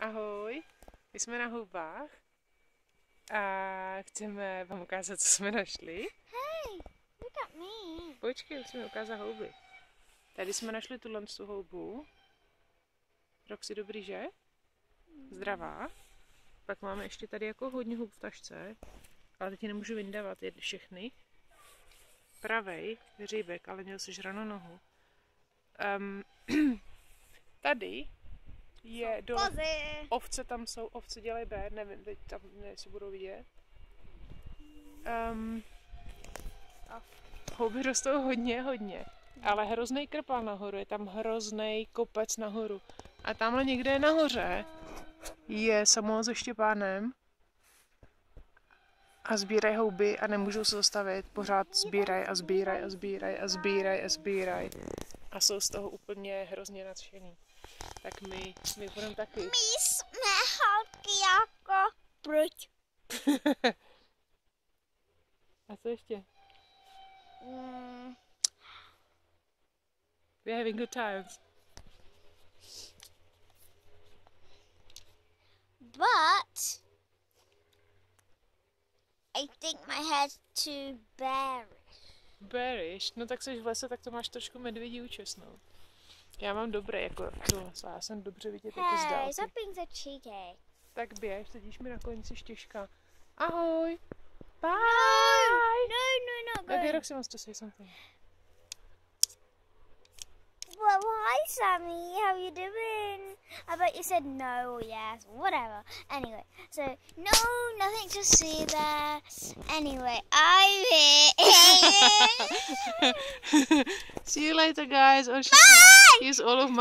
Ahoj, my jsme na houbách a chceme vám ukázat, co jsme našli. Hey, look at me. Počkej, musíme ukázat houby. Tady jsme našli tuhle tu houbu. Roxy, dobrý, že? Zdravá. Pak máme ještě tady jako hodně hub v tašce, ale teď nemůžu vyndávat je všechny. Pravej, hříbek, ale měl si žranou nohu. Um, tady je do... Kozy. Ovce tam jsou, ovce dělají B, nevím, teď tam nevím, jestli budou vidět. Um, a houby rostou hodně, hodně. Ale hrozný krpal nahoru, je tam hrozný kopec nahoru. A tamhle někde nahoře je Samuel se Štěpánem a sbírají houby a nemůžou se zastavit. Pořád sbírají a sbírají a sbírají a sbírají a sbírají. A jsou z toho úplně hrozně nadšený. Tak my, my budeme taky. My jsme holky jako pruť. A co ještě? Mm, We're having good times. but I think my head's too bearish. Bearish, no tak jsi v lese, tak to máš trošku medvědí účesnou. Já mám dobré, jako to, já jsem dobře vidět jako z Hey, dálky. so cheeky. Tak běž, sedíš mi na konci štěžka. Ahoj! No, Bye! no, no, not Okay, good. Roxy wants to say something. Well, hi, Sammy. How you doing? I bet you said no or yes, whatever. Anyway, so no, nothing to see there. Anyway, I'm here. See you later, guys. Oh, she's, Bye! here's all of my